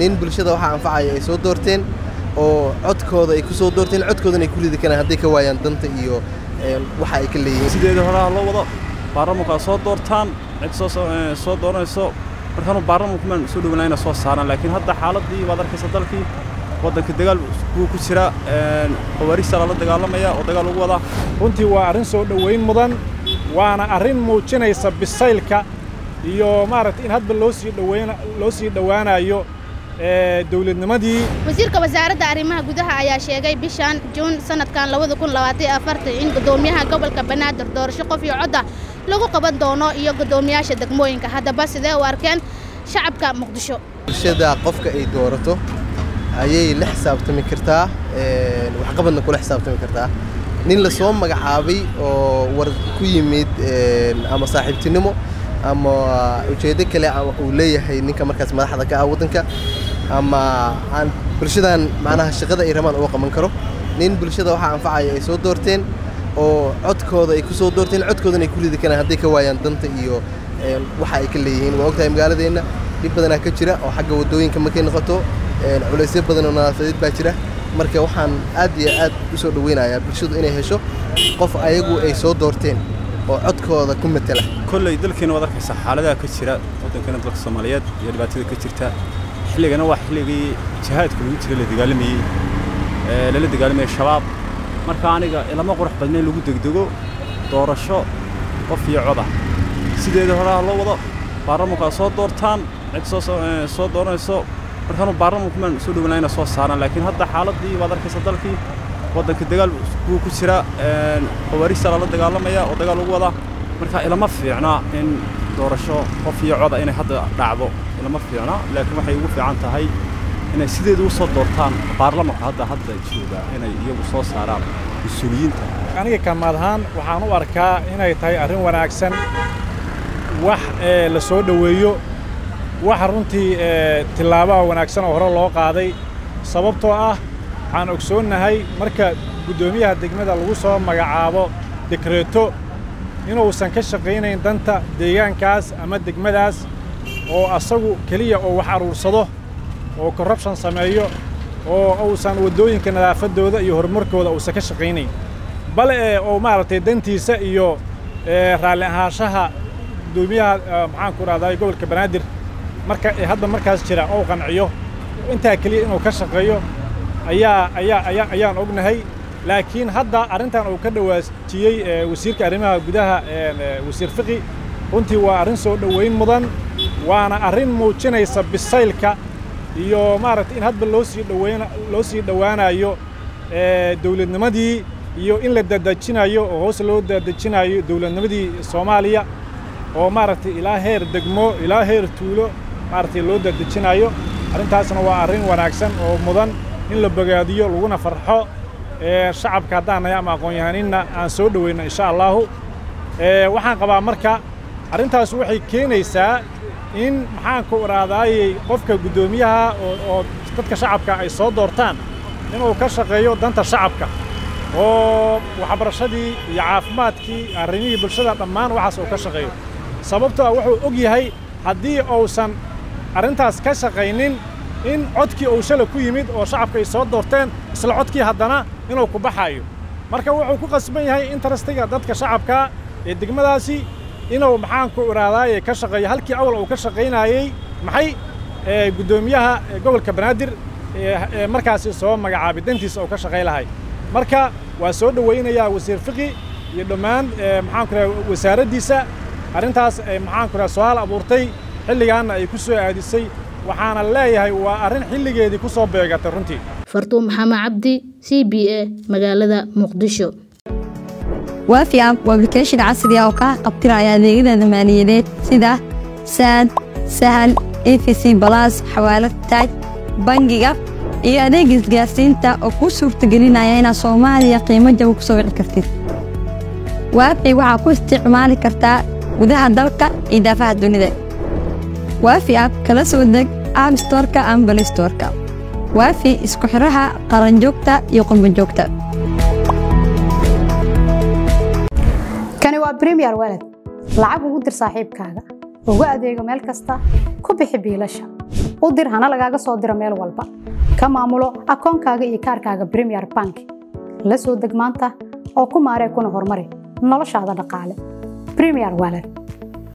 nin bulshada waxaa anfacaya ay soo doorteen oo codkooda ay ku soo doorteen codkoodana ay ku ridi karaan hadday ka waayaan danta iyo waxa ay ka leeyihiin sideeda horaa loo wado baarlamanku ay soo doortaan cid soo soo dooranayso markaanu baarlamanku maan soo dhowaan inay soo saaraan laakiin hadda xaaladii waad arkaysa dalkii waddanka dagaal buu ku jira khawaariista lala dagaalamaya oo dagaal ugu wadaa runtii waa arrin soo dhowayn mudan waana arrin muujinaysa bisaylka iyo maaragtay in hadba loo sii dhowayn loo sii dhowaanayo dawladnimadii wasiirka wasaaradda arrimaha gudaha ayaa sheegay bishan juun sanadkan labada kun labaatan afartan in guddoomiyaha gobolka banaadir doorasho qof iyo codda lagu qaban doono iyo guddoomiyaasha degmooyinka. Haddaba sidee u arkeen shacabka muqdisho? Bulshada qofka ay doorato ayay la xisaabtami kartaa waxqabadna kula xisaabtami kartaa. Nin la soo magacaabay oo war ku yimid ama saaxiibtinimo ama ujeeddo kale uu leeyahay ninka markaas madaxda ka ah waddanka أما عن برشدة معناها الشغذة إيرمان أوقع منكره نين برشدة وح عن فعي يسوي إيه دورتين وعدك هذا يكون إيه سوي دورتين عدك هذا يكون إذا كان هديك وياه دنت إيوه إيه وح يكليهين وقتها يقال ذي إنه يبدأنا كتيرة أو حاجة ودوين كم كان نقطه على سبب ذن ونافذة بكتيرة مركه وح عن أد يا أد بسوي دوينا يا برشدة إني هشو قف أيجو يسوي دورتين وعدك هذا كم تلا كل يدل كين وضعك صح على ذا كتيرة وتمكن تلقى الصماليات يلي بعتيك كتيرته xilligana waa xilligii jihaadka lagu jira la dagaalamayey lala dagaalamayey shabaab marka aniga lama qurux badna in lagu degdego doorasho qof iyo coda sideeda horaa loo wado baarlamanku ay soo doortaan cid soo dooranayso markaanu baarlamanku maan soo dhowaan inay soo saaraan laakiin hadda xaaladii waad arkaysa dalkii waddanka dagaal buu ku jira khawaariista lala dagaalamaya oo dagaal ugu wadaa marka ilama fiicna in doorasho qof iyo coda inay hadda dhacdo ilama fiicna laakiin waxay ugu fiican tahay inay sideeda u soo doortaan baarlamanka hadda hadda jooga inay iyagu soo saaraan mas'uuliyiinta aniga kamaad ahaan waxaan u arkaa inay tahay arrin wanaagsan wax la soo dhoweeyo waxa runtii tillaabaha wanaagsan oo hore loo qaaday. Sababtoo ah waxaan ogsoonnahay marka guddoomiyaha degmada lagu soo magacaabo dekreeto inuusan ka shaqaynayn danta deegaankaas ama degmadaas oo asagu keliya oo wax aruursado oo korrubshan sameeyo oo uusan waddooyinka nadaafaddooda iyo horumarkooda uusan ka shaqaynayn. Bale ee oo maaragtay dantiisa iyo raalli ahaanshaha guddoomiyaha maxaanku rahday gobolka banaadir marka hadda markaas jira oo qanciyo intaa keliya inuu ka shaqeeyo ayaa ayaa ayaa ayaan ognahay laakiin hadda arrintan uu ka dhawaajiyey wasiirka arrimaha gudaha wasiir fiqi runtii waa arrin soo dhowayn mudan waana arrin muujinaysa bisaylka iyo maaragtay in hadba loo sii dhowayn loo sii dhowaanayo dawladnimadii iyo in la dadejinayo oo hoos loo dadejinayo dawladnimadii soomaaliya oo maaragtay ilaa heer degmo ilaa heer tuulo maaragtay loo dadejinayo arrintaasna waa arrin wanaagsan oo mudan in la bogaadiyo laguna farxo shacabka haddaan nahay ama aqoon-yahaninna aan soo dhoweyno insha allaahu waxaan qabaa marka arrintaas waxay keenaysaa in maxaanku idhaahdaayey qofka guddoomiyaha oo dadka shacabka ay soo doortaan inuu ka shaqeeyo danta shacabka oo waxbarashadii iyo caafimaadkii arrimihii bulshada dhammaan waxaas uu ka shaqeeyo sababtoo ah wuxuu og yahay haddii uusan arrintaas ka shaqaynin in codkii uu shala ku yimid oo shacabka ay soo doorteen isla codkii haddana inuu ku baxaayo marka wuxuu ku qasban yahay intarastiga dadka shacabka ee degmadaasi inuu maxaanku idhahdaaye ka shaqeeyo. Halkii awal uu ka shaqaynaayey maxay guddoomiyaha gobolka banaadir ee markaasi soo magacaabay dantiisa uu ka shaqay lahay. Marka waa soo dhowaynayaa wasiir fiqi iyo dhammaan maxaanku idhaha wasaaraddiisa arrintaas maxaanku idhaha su'aal abuurtay xilligaanna ay ku soo aadisay. Waxaana leeyahay waa arrin xilligeedii ku soo beegatay runtii fartuun maxamed cabdi? C b a magaalada muqdisho. Waafi app application casri ah oo kaa qabtiraya adeegyada maaliyadeed sida saad sahal efc balas xawaalad taaj bangiga iyo adeega isgaarsiinta oo kuu suurtagelinaya inaad soomaaliya qiimo jaba ku soo wici kartid. Waafi waxaa ku isticmaali kartaa gudaha dalka iyo daafaha dunida. Waafi app kala soo deg app storka ama waafi isku xidhaha qaranjoogta iyo qurbanjoogta kani waa bremiyer walad lacag ugu dir saaxiibkaaga. Ugu adeego meel kasta ku bixi biilasha. U dir hana lagaaga soo diro meel walba. Ka maamulo akoonkaaga iyo kaarkaaga premier bank. La soo deg maanta oo ku maaree kuna horumari noloshaada dhaqaale. Premier wallet